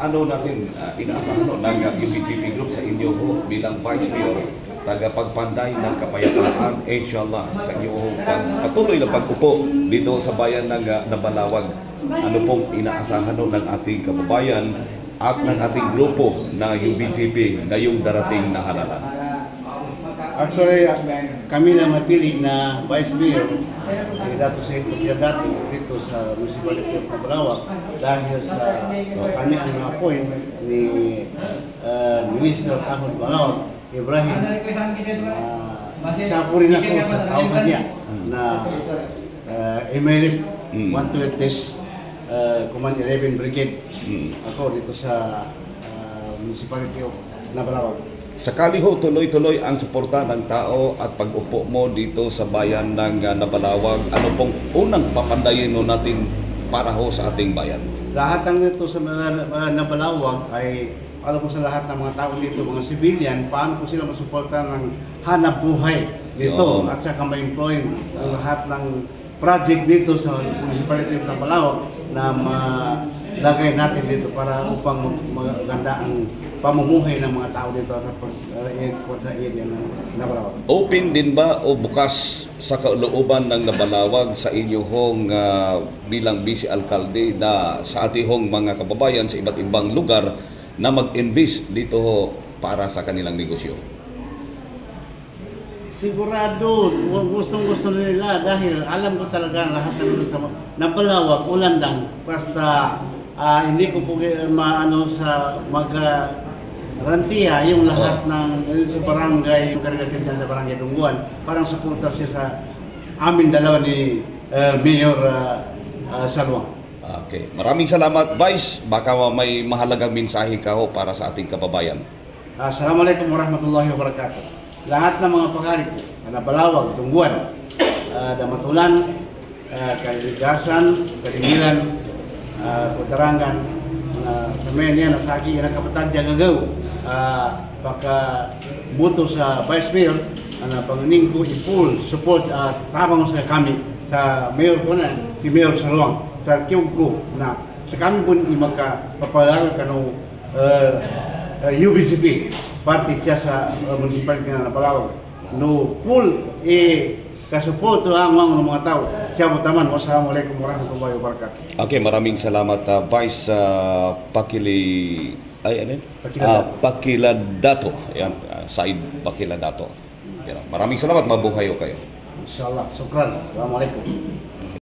ano natin, uh, inaasahan no, ng uh, UBGP Group sa inyo ho bilang Vice Mayor, tagapagpanday ng kapayapaan, inshallah, sa pag, patuloy na pagkupo dito sa bayan ng uh, Nabalawag. Ano pong inaasahan no, ng ating kababayan at ng ating grupo na UBGP ngayong darating na halalan. Actually, kami lang napili na Vice Mayor si Dato Said Dato dito sa Municipality of Nabalawak dahil sa kami ang na-appoint ni uh, Minister Ahmed Balawak, Ibrahim. Uh, isa po rin ako sa tauhan niya na uh, MLF Mm. 120 uh, Command 11 Brigade. Mm. Ako dito sa uh, Municipality of Nabalawak. Sakali ho tuloy-tuloy ang suporta ng tao at pag-upo mo dito sa bayan ng uh, Nabalawag, ano pong unang papandayin no natin para ho sa ating bayan? lahat ng dito sa mga mga nabalawag ay alam ko sa lahat ng mga tao dito, mga civilian, paano po sila masuporta ng hanap buhay dito Oo. at saka ma-employ ang lahat ng project dito sa municipality of Nabalawag na malagay natin dito para upang mag- maganda ang pamumuhay ng mga tao dito sa pag uh, sa area ng Nabalawag. Open din ba o bukas sa kalooban ng Nabalawag sa inyong uh, bilang vice alkalde na sa atihong mga kababayan sa iba't ibang lugar na mag-invest dito ho para sa kanilang negosyo? Sigurado, gustong gusto nila dahil alam ko talaga lahat ng sa napalawak, ulan lang. Basta ah, hindi ko po maano sa mag ah, rantiya yung lahat ng yung sa barangay, yung karagatin sa barangay Dungguan. Parang suporta siya sa amin dalawa ni ah, Mayor uh, Salwang. Okay. Maraming salamat, Vice. Baka may mahalagang mensahe ka ho para sa ating kababayan. Assalamualaikum warahmatullahi wabarakatuh. Lahat ng mga pagalit na Balawag, Tungguan, uh, Damatulan, uh, Kaligasan, Kalingilan, mga niya na sa akin, yung kapatid niya gagaw, uh, baka buto sa Vice Mayor, na panguning ko i-full support at tabang sa kami sa Mayor ko na, si Mayor Salwang, sa kiyog ko na sa kami po i magkapapalaga ka no, uh, uh, UBCP party siya sa uh, municipality na Napalawag. No full eh kasuporto ang mga mga tao. Siya mo taman. Wassalamualaikum warahmatullahi wabarakatuh. Okay, maraming salamat uh, Vice uh, Pakili ay ano? Pakiladato. Ah, Pakiladato. Ayan, uh, Said Pakiladato. Yan. Maraming salamat, mabuhay ho kayo. Insyaallah. Syukran. Assalamualaikum.